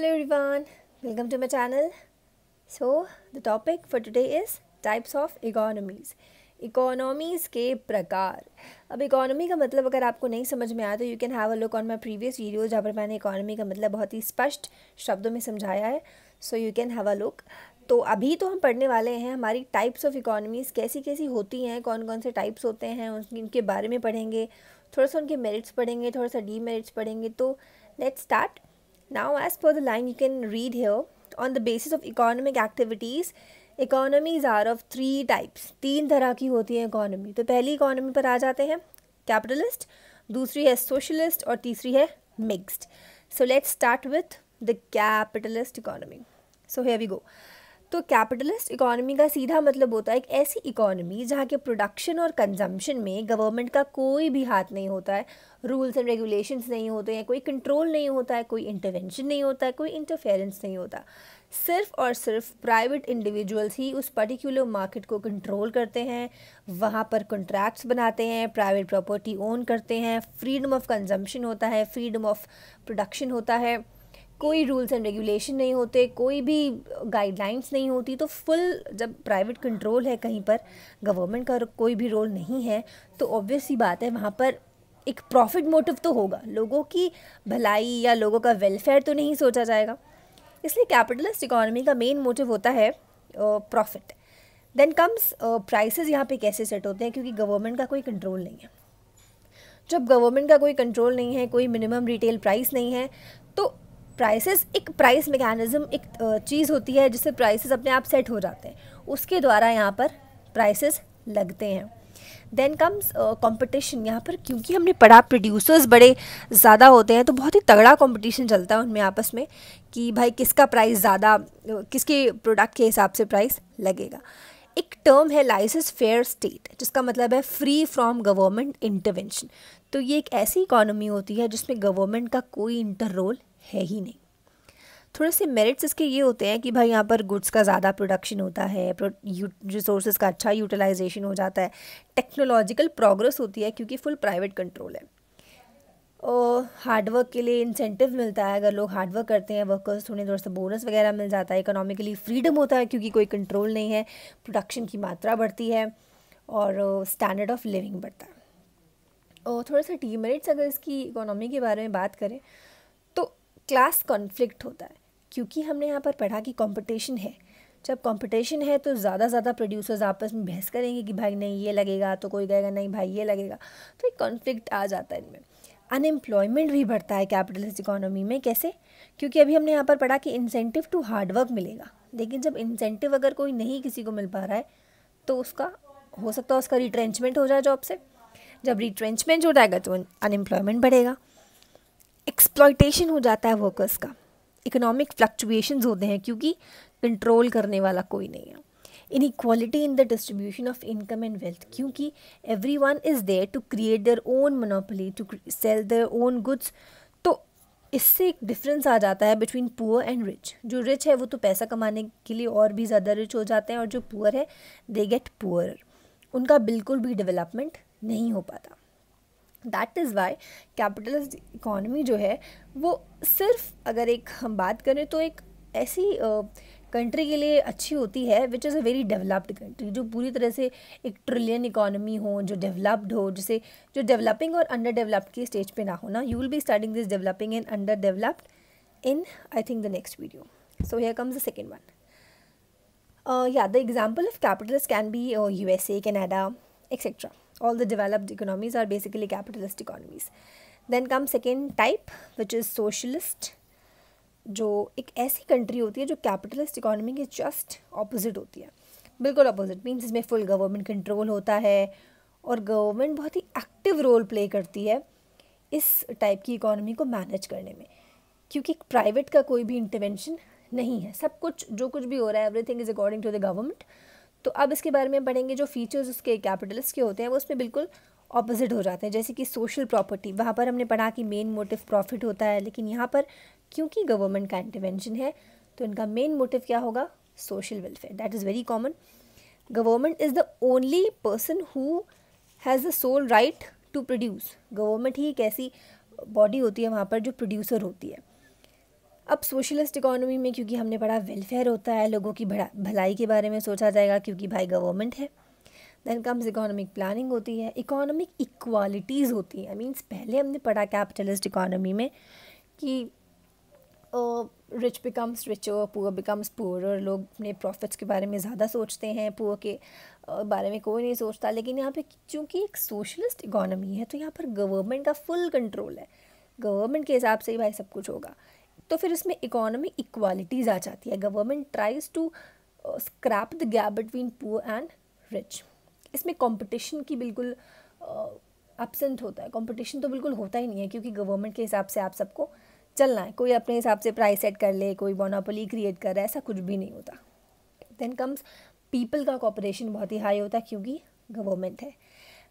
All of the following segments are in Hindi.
Hello everyone, welcome to my channel. So the topic for today is types of economies. Economies के प्रकार अब इकोनॉमी का मतलब अगर आपको नहीं समझ में आया तो you can have a look on my previous video जहाँ पर मैंने इकोनॉमी का मतलब बहुत ही स्पष्ट शब्दों में समझाया है। So you can have a look तो अभी तो हम पढ़ने वाले हैं हमारी टाइप्स ऑफ़ इकोनॉमीज़ कैसी कैसी होती हैं कौन कौन से टाइप्स होते हैं उनके बारे में पढ़ेंगे। थोड़ा सा उनके मेरिट्स पढ़ेंगे थोड़ा सा डी मेरिट्स पढ़ेंगे। तो let's start Now, as per the line, you can read here on the basis of economic activities, economies are of three types तीन तरह की होती है इकोनॉमी तो पहली इकोनॉमी पर आ जाते हैं कैपिटलिस्ट दूसरी है सोशलिस्ट और तीसरी है mixed so let's start with the capitalist economy so here we go तो कैपिटलिस्ट इकोनॉमी का सीधा मतलब होता है एक ऐसी इकोनॉमी जहाँ के प्रोडक्शन और कंजम्पशन में गवर्नमेंट का कोई भी हाथ नहीं होता है। रूल्स एंड रेगुलेशंस नहीं होते हैं, कोई कंट्रोल नहीं होता है, कोई इंटरवेंशन नहीं होता है, कोई इंटरफेरेंस नहीं होता। सिर्फ़ और सिर्फ़ प्राइवेट इंडिविजुअल्स ही उस पर्टिकुलर मार्केट को कंट्रोल करते हैं, वहाँ पर कॉन्ट्रैक्ट्स बनाते हैं प्राइवेट प्रॉपर्टी ओन करते हैं फ्रीडम ऑफ़ कंजम्पशन होता है फ्रीडम ऑफ़ प्रोडक्शन होता है। कोई रूल्स एंड रेगुलेशन नहीं होते, कोई भी गाइडलाइंस नहीं होती तो फुल जब प्राइवेट कंट्रोल है कहीं पर गवर्नमेंट का कोई भी रोल नहीं है तो ऑब्वियस सी बात है वहाँ पर एक प्रॉफिट मोटिव तो होगा। लोगों की भलाई या लोगों का वेलफेयर तो नहीं सोचा जाएगा। इसलिए कैपिटलिस्ट इकोनॉमी का मेन मोटिव होता है प्रॉफिट देन कम्स प्राइसेस यहाँ पे कैसे सेट होते हैं, क्योंकि गवर्नमेंट का कोई कंट्रोल नहीं है। जब गवर्नमेंट का कोई कंट्रोल नहीं है, कोई मिनिमम रिटेल प्राइस नहीं है तो प्राइसेस एक प्राइस मैकेनिज़्म एक चीज़ होती है जिससे प्राइसेस अपने आप सेट हो जाते हैं। उसके द्वारा यहाँ पर प्राइसेस लगते हैं। देन कम्स कंपटीशन यहाँ पर, क्योंकि हमने पढ़ा प्रोड्यूसर्स बड़े ज़्यादा होते हैं तो बहुत ही तगड़ा कंपटीशन चलता है उनमें आपस में कि भाई किसका प्राइस ज़्यादा किसके प्रोडक्ट के हिसाब से प्राइस लगेगा। एक टर्म है लाइसेंस फेयर स्टेट जिसका मतलब है फ्री फ्रॉम गवर्नमेंट इंटरवेंशन तो ये एक ऐसी इकोनॉमी होती है जिसमें गवर्नमेंट का कोई इंटर रोल है ही नहीं। थोड़े से मेरिट्स इसके ये होते हैं कि भाई यहाँ पर गुड्स का ज़्यादा प्रोडक्शन होता है रिसोर्स का अच्छा यूटिलाइजेशन हो जाता है। टेक्नोलॉजिकल प्रोग्रेस होती है क्योंकि फुल प्राइवेट कंट्रोल है। और हार्डवर्क के लिए इंसेंटिव मिलता है, अगर लोग हार्डवर्क करते हैं वर्कर्स थोड़े थोड़ा सा बोनस वगैरह मिल जाता है। इकोनॉमिकली फ्रीडम होता है क्योंकि कोई कंट्रोल नहीं है प्रोडक्शन की मात्रा बढ़ती है और स्टैंडर्ड ऑफ़ लिविंग बढ़ता है। और थोड़ा सा टी मेरिट्स अगर इसकी इकोनॉमी के बारे में बात करें क्लास कॉन्फ्लिक्ट होता है, क्योंकि हमने यहाँ पर पढ़ा कि कंपटीशन है। जब कंपटीशन है तो ज़्यादा ज़्यादा प्रोड्यूसर्स आपस में बहस करेंगे कि भाई नहीं, ये लगेगा तो कोई कहेगा नहीं, भाई ये लगेगा। तो एक कॉन्फ्लिक्ट आ जाता है इनमें। अनएम्प्लॉयमेंट भी बढ़ता है कैपिटलिस्ट इकोनॉमी में। कैसे? क्योंकि अभी हमने यहाँ पर पढ़ा कि इंसेंटिव टू हार्डवर्क मिलेगा। लेकिन जब इंसेंटिव अगर कोई नहीं किसी को मिल पा रहा है तो उसका, हो सकता है उसका रिट्रेंचमेंट हो जाए जॉब से। जब रिट्रेंचमेंट हो जाएगा तो अनएम्प्लॉयमेंट बढ़ेगा। एक्सप्लॉयटेशन हो जाता है वर्कर्स का। इकोनॉमिक फ्लक्चुएशंस होते हैं क्योंकि कंट्रोल करने वाला कोई नहीं है। Inequality in the distribution of income and wealth क्योंकि every one is there to create their own monopoly to sell their own goods तो इससे एक डिफरेंस आ जाता है बिटवीन पुअर एंड रिच जो रिच है वो तो पैसा कमाने के लिए और भी ज़्यादा रिच हो जाते हैं और जो पुअर है दे गेट पुअर उनका बिल्कुल भी डेवलपमेंट नहीं हो पाता। That is why capitalist economy जो है, वो सिर्फ़ अगर एक हम बात करें तो एक ऐसी कंट्री के लिए अच्छी होती है which is a very developed country जो पूरी तरह से एक ट्रिलियन इकोनॉमी हो, जो डेवलप्ड हो, जिसे, जो डेवलपिंग और अंडर डेवलप्ड की स्टेज पे ना हो ना you will be starting this developing and under developed in I think the next video so here comes the second one या the example of capitals can be U S A Canada etcetera all the developed economies are basically capitalist economies. Then comes second type, which is socialist, जो एक ऐसी कंट्री होती है जो कैपिटलिस्ट इकोनॉमी के जस्ट ऑपोजिट होती है। बिल्कुल अपोजिट मीन्स इसमें फुल गवर्नमेंट कंट्रोल होता है और गवर्नमेंट बहुत ही एक्टिव रोल प्ले करती है इस टाइप की इकोनॉमी को मैनेज करने में। क्योंकि प्राइवेट का कोई भी इंटरवेंशन नहीं है। सब कुछ, जो कुछ भी हो रहा है everything is according to the government तो अब इसके बारे में पढ़ेंगे जो फीचर्स उसके कैपिटलिस्ट के होते हैं, वो उसमें बिल्कुल ऑपोजिट हो जाते हैं। जैसे कि सोशल प्रॉपर्टी वहाँ पर हमने पढ़ा कि मेन मोटिव प्रॉफिट होता है, लेकिन यहाँ पर क्योंकि गवर्नमेंट का इंटरवेंशन है तो इनका मेन मोटिव क्या होगा? Social welfare that is very common government is the only person who has the sole right to produce government ही एक ऐसी बॉडी होती है वहाँ पर जो प्रोड्यूसर होती है। अब सोशलिस्ट इकोनॉमी में क्योंकि हमने पढ़ा वेलफेयर होता है, लोगों की भलाई के बारे में सोचा जाएगा क्योंकि भाई गवर्नमेंट है। देन कम्स इकोनॉमिक प्लानिंग होती है इकोनॉमिक इक्वालिटीज़ होती हैं। मीन्स पहले हमने पढ़ा कैपिटलिस्ट इकोनॉमी में कि rich becomes richer poor becomes poor और लोग अपने प्रॉफिट्स के बारे में ज़्यादा सोचते हैं पुअर के बारे में कोई नहीं सोचता। लेकिन यहाँ पे चूँकि एक सोशलिस्ट इकोनॉमी है तो यहाँ पर गवर्नमेंट का फुल कंट्रोल है। गवर्नमेंट के हिसाब से ही भाई सब कुछ होगा। तो फिर इसमें इकोनॉमी इक्वालिटीज़ आ जाती है। Government tries to scrap the gap between poor and rich इसमें कंपटीशन की बिल्कुल एबसेंट होता है। कंपटीशन तो बिल्कुल होता ही नहीं है, क्योंकि गवर्नमेंट के हिसाब से आप सबको चलना है। कोई अपने हिसाब से प्राइस सेट कर ले, कोई मोनोपोली क्रिएट कर रहा है, ऐसा कुछ भी नहीं होता। देन कम्स पीपल का कॉपरेशन बहुत ही हाई होता है, क्योंकि गवर्नमेंट है।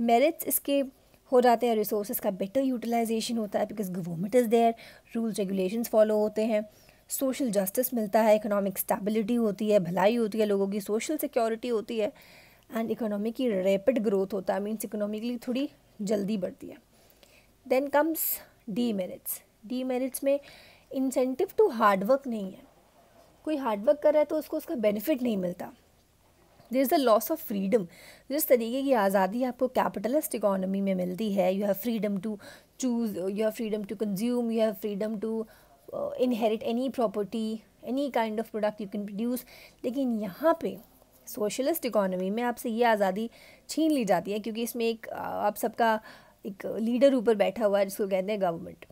मेरिट्स इसके हो जाते हैं रिसोर्स का बेटर यूटिलाइजेशन होता है because government is there rules regulations follow होते हैं। सोशल जस्टिस मिलता है इकोनॉमिक स्टेबिलिटी होती है, भलाई होती है, लोगों की सोशल सिक्योरिटी होती है एंड इकोनॉमी की रैपिड ग्रोथ होता है मीन्स इकोनॉमिकली थोड़ी जल्दी बढ़ती है। Then comes demerits demerits में इंसेंटिव टू हार्डवर्क नहीं है। कोई हार्डवर्क कर रहा है तो उसको उसका बेनिफिट नहीं मिलता। There is the loss of freedom जिस तरीके की आज़ादी आपको कैपिटलिस्ट इकोनॉमी में मिलती है you have freedom to choose you have freedom to consume you have freedom to inherit any property any kind of product you can produce लेकिन यहाँ पे सोशलिस्ट इकोनॉमी में आपसे ये आज़ादी छीन ली जाती है क्योंकि इसमें एक, आप सबका एक लीडर ऊपर बैठा हुआ है जिसको कहते हैं government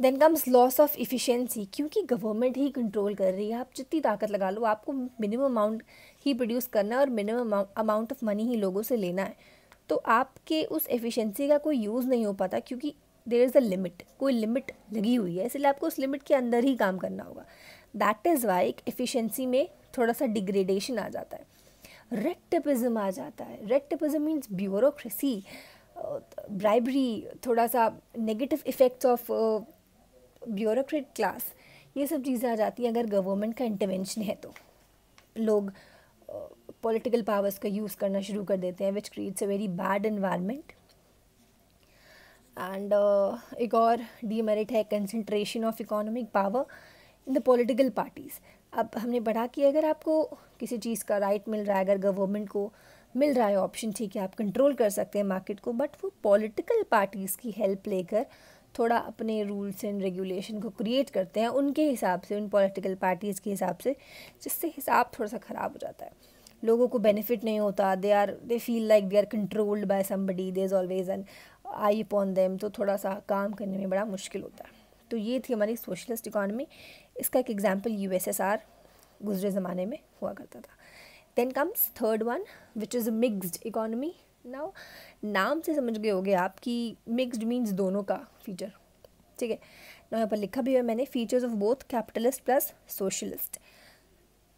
then comes loss of efficiency क्योंकि गवर्नमेंट ही कंट्रोल कर रही है। आप जितनी ताकत लगा लो, आपको मिनिमम अमाउंट ही प्रोड्यूस करना है और मिनिमम अमाउंट ऑफ़ मनी ही लोगों से लेना है। तो आपके उस एफिशिएंसी का कोई यूज़ नहीं हो पाता क्योंकि देर इज़ अ लिमिट कोई लिमिट लगी हुई है, इसलिए आपको उस लिमिट के अंदर ही काम करना होगा। दैट इज़ वाई एक एफिशिएंसी में थोड़ा सा डिग्रेडेशन आ जाता है। रेड आ जाता है। रेड मीन्स ब्यूरोक्रेसी ब्राइबरी थोड़ा सा negative effects of bureaucrat class, ये सब चीज़ें आ जाती हैं अगर गवर्नमेंट का इंटरवेंशन है तो। लोग पॉलिटिकल पावर्स का यूज़ करना शुरू कर देते हैं which creates a very bad environment and एक और डीमेरिट है concentration of economic power in the political parties अब हमने पढ़ा कि अगर आपको किसी चीज़ का राइट मिल रहा है, अगर गवर्नमेंट को मिल रहा है ऑप्शन ठीक है, आप कंट्रोल कर सकते हैं मार्केट को बट वो पॉलिटिकल पार्टीज़ की हेल्प लेकर थोड़ा अपने रूल्स एंड रेगुलेशन को क्रिएट करते हैं उनके हिसाब से, उन पॉलिटिकल पार्टीज़ के हिसाब से, जिससे हिसाब थोड़ा सा ख़राब हो जाता है। लोगों को बेनिफिट नहीं होता they are they feel like they are controlled by somebody they is always an eye upon them तो थोड़ा सा काम करने में बड़ा मुश्किल होता है। तो ये थी हमारी सोशलिस्ट इकॉनमी। इसका एक एग्ज़ाम्पल यू गुजरे ज़माने में हुआ करता था। Then comes third one which is a mixed economy now नाम से समझ गए होगे आप कि मिक्सड मीन्स दोनों का फीचर ठीक है? ना यहाँ पर लिखा भी है मैंने features of both capitalist plus socialist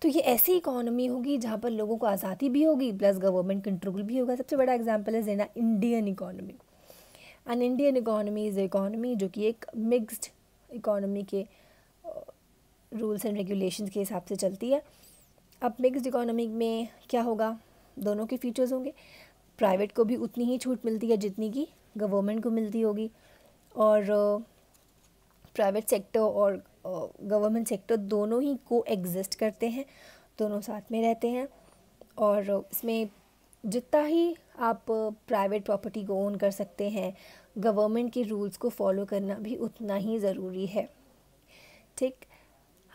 तो ये ऐसी इकोनॉमी होगी जहाँ पर लोगों को आज़ादी भी होगी प्लस गवर्नमेंट कंट्रोल भी होगा। सबसे बड़ा एग्ज़ाम्पल है जेना Indian economy and Indian economy is economy जो कि एक मिक्सड इकोनॉमी के रूल्स एंड रेगुलेशंस के हिसाब से चलती है। अब मिक्सड इकोनॉमी में क्या होगा? दोनों के फीचर्स होंगे। प्राइवेट को भी उतनी ही छूट मिलती है जितनी की गवर्नमेंट को मिलती होगी। और प्राइवेट सेक्टर और गवर्नमेंट सेक्टर दोनों ही को एग्जिस्ट करते हैं, दोनों साथ में रहते हैं। और इसमें जितना ही आप प्राइवेट प्रॉपर्टी को ओन कर सकते हैं, गवर्नमेंट के रूल्स को फॉलो करना भी उतना ही ज़रूरी है। ठीक?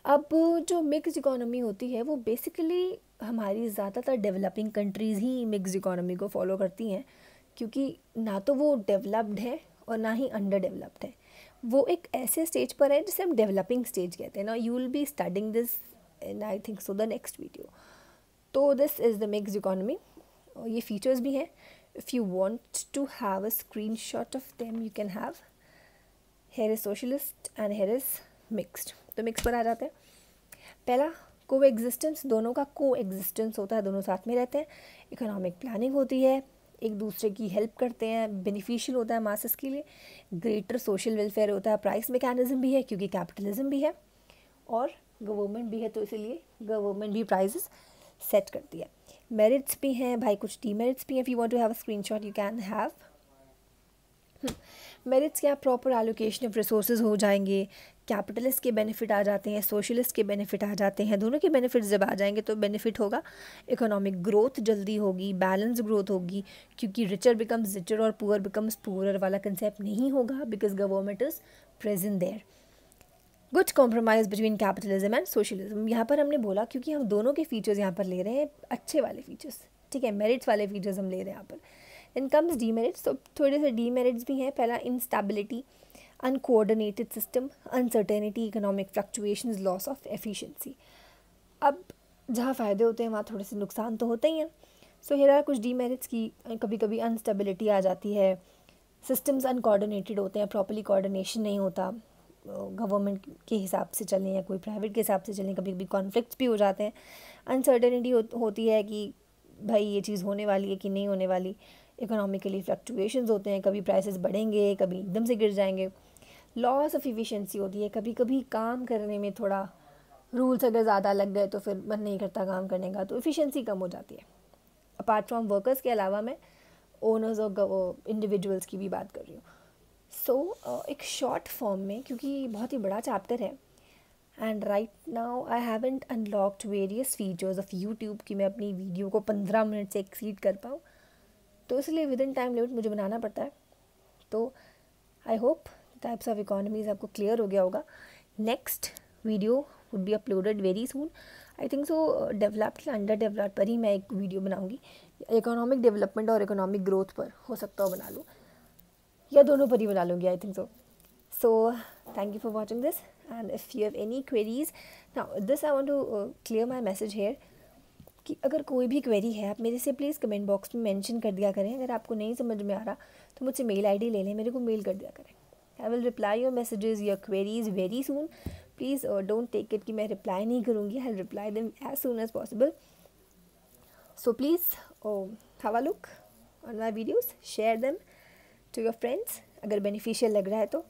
अब जो मिक्स इकोनॉमी होती है, वो बेसिकली हमारी ज़्यादातर डेवलपिंग कंट्रीज़ ही मिक्स इकोनॉमी को फॉलो करती हैं, क्योंकि ना तो वो डेवलप्ड है और ना ही अंडर डेवलप्ड है। वो एक ऐसे स्टेज पर है जिसे हम डेवलपिंग स्टेज कहते हैं। ना you will be starting this in I think so the next video तो this is the mix economy ये फीचर्स भी हैं। If you want to have a screen shot of them you can have here is socialist and here is mixed तो मिक्स पर आ जाते हैं। पहला को एग्जिस्टेंस दोनों का को एग्जिस्टेंस होता है, दोनों साथ में रहते हैं। इकोनॉमिक प्लानिंग होती है, एक दूसरे की हेल्प करते हैं बेनिफिशियल होता है मासेस के लिए। ग्रेटर सोशल वेलफेयर होता है प्राइस मैकेनिज्म भी है, क्योंकि कैपिटलिज्म भी है। और गवर्नमेंट भी है तो इसीलिए गवर्नमेंट भी प्राइजेस सेट करती है। मेरिट्स भी हैं, भाई कुछ डी मेरिट्स भी हैं if you want to have a screenshot you can have merits क्या प्रॉपर एलोकेशन ऑफ़ रिसोर्स हो जाएँगे? कैपिटलिस्ट के बेनिफिट आ जाते हैं सोशलिस्ट के बेनिफिट आ जाते हैं, दोनों के बेनिफिट्स जब आ जाएँगे तो बेनिफिट होगा। इकोनॉमिक ग्रोथ जल्दी होगी बैलेंस ग्रोथ होगी, क्योंकि रिचर बिकम्स रिचर और पुअर बिकम्स पुअर वाला कंसेप्ट नहीं होगा because government is present there good compromise between capitalism and socialism यहाँ पर हमने बोला, क्योंकि हम दोनों के फीचर्स यहाँ पर ले रहे हैं, अच्छे वाले फीचर्स ठीक है मेरिट्स वाले फीचर्स हम ले रहे हैं यहाँ पर। इनकम्स डी मेरिट्स तो थोड़े से डी मेरिट्स भी हैं। पहला instability uncoordinated system uncertainty economic fluctuation loss of efficiency. अब जहाँ फ़ायदे होते हैं वहाँ थोड़े से नुकसान तो होते ही हैं। सो हेर आर कुछ डीमेरिट्स की कभी कभी अनस्टेबिलिटी आ जाती है। सिस्टम्स अनकोऑर्डिनेटेड होते हैं प्रॉपरली कोऑर्डिनेशन नहीं होता। गवर्नमेंट के हिसाब से चलें या कोई प्राइवेट के हिसाब से चलें कभी कभी कॉन्फ्लिक्ट्स भी हो जाते हैं। अनसर्टेनिटी हो, होती है कि भाई ये चीज़ होने वाली है कि नहीं होने वाली। इकोनॉमिकली फ्लक्चुएशंस होते हैं कभी प्राइसेस बढ़ेंगे कभी एकदम से गिर जाएँगे। लॉस ऑफ़ इफ़िशेंसी होती है कभी कभी काम करने में थोड़ा रूल्स अगर ज़्यादा लग गए तो फिर मन नहीं करता काम करने का तो इफ़िशेंसी कम हो जाती है। अपार्ट फ्रॉम वर्कर्स के अलावा मैं ओनर्स और इंडिविजुअल्स की भी बात कर रही हूँ। सो so, uh, एक शॉर्ट फॉर्म में क्योंकि बहुत ही बड़ा चैप्टर है and right now I haven't unlocked various features of YouTube कि मैं अपनी वीडियो को पंद्रह मिनट से एक्सीड कर पाऊँ। तो इसलिए विद इन टाइम लिमिट मुझे बनाना पड़ता है। तो I hope types of economies आपको क्लियर हो गया होगा। Next video would be uploaded very soon I think so developed या अंडर डेवलप्ड पर ही मैं एक वीडियो बनाऊँगी। इकोनॉमिक डेवलपमेंट और इकोनॉमिक ग्रोथ पर हो सकता हो बना लूँ। या दोनों पर ही बना लूँगी I think so so thank you for watching this and if you have any queries now this I want to clear my message here कि अगर कोई भी क्वेरी है, आप मेरे से प्लीज़ कमेंट बॉक्स में मेंशन कर दिया करें। अगर आपको नहीं समझ में आ रहा तो मुझसे मेल आईडी ले लें, मेरे को मेल कर दिया करें। I will reply your messages your queries very soon please don't take it कि मैं रिप्लाई नहीं करूँगी I reply them as soon as possible so please have look on my videos share them to your friends अगर बेनिफिशियल लग रहा है तो।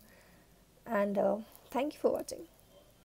And thank you for watching